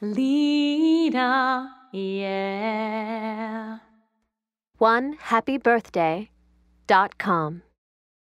leader yeah. One happy birthday dot com.